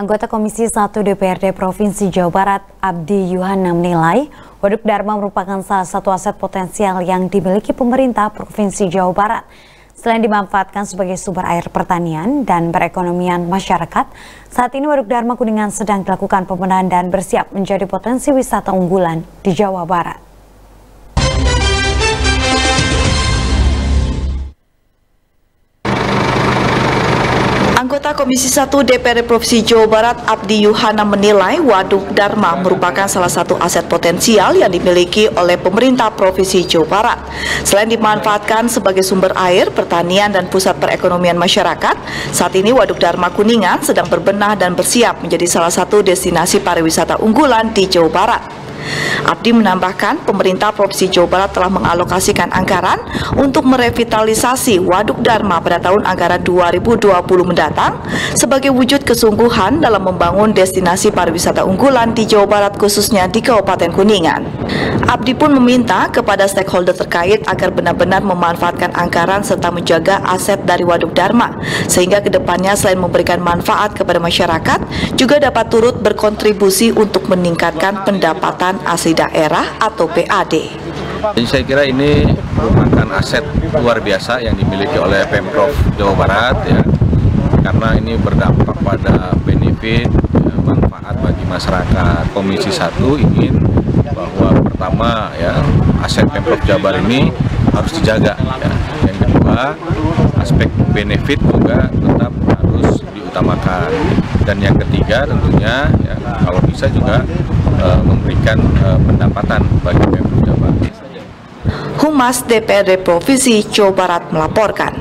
Anggota Komisi 1 DPRD Provinsi Jawa Barat, Abdi Yuhana menilai Waduk Dharma merupakan salah satu aset potensial yang dimiliki pemerintah Provinsi Jawa Barat. Selain dimanfaatkan sebagai sumber air pertanian dan perekonomian masyarakat, saat ini Waduk Dharma Kuningan sedang dilakukan pembenahan dan bersiap menjadi potensi wisata unggulan di Jawa Barat. Anggota Komisi 1 DPR Provinsi Jawa Barat Abdi Yuhana menilai Waduk Dharma merupakan salah satu aset potensial yang dimiliki oleh pemerintah Provinsi Jawa Barat. Selain dimanfaatkan sebagai sumber air, pertanian, dan pusat perekonomian masyarakat, saat ini Waduk Dharma Kuningan sedang berbenah dan bersiap menjadi salah satu destinasi pariwisata unggulan di Jawa Barat. Abdi menambahkan pemerintah Provinsi Jawa Barat telah mengalokasikan anggaran untuk merevitalisasi Waduk Dharma pada tahun anggaran 2020 mendatang sebagai wujud kesungguhan dalam membangun destinasi pariwisata unggulan di Jawa Barat khususnya di Kabupaten Kuningan. Abdi pun meminta kepada stakeholder terkait agar benar-benar memanfaatkan anggaran serta menjaga aset dari Waduk Dharma sehingga ke depannya selain memberikan manfaat kepada masyarakat juga dapat turut berkontribusi untuk meningkatkan pendapatan Asli Daerah atau PAD. Jadi saya kira ini merupakan aset luar biasa yang dimiliki oleh Pemprov Jawa Barat ya, karena ini berdampak pada benefit ya, manfaat bagi masyarakat. Komisi 1 ingin bahwa pertama ya aset Pemprov Jabar ini harus dijaga ya. Yang kedua aspek benefit juga tetap harus diutamakan dan yang ketiga tentunya ya kalau bisa juga uh, memberikan uh, pendapatan bagi Pemprov Jawa Barat. Humas DPRD Provinsi Jawa Barat melaporkan.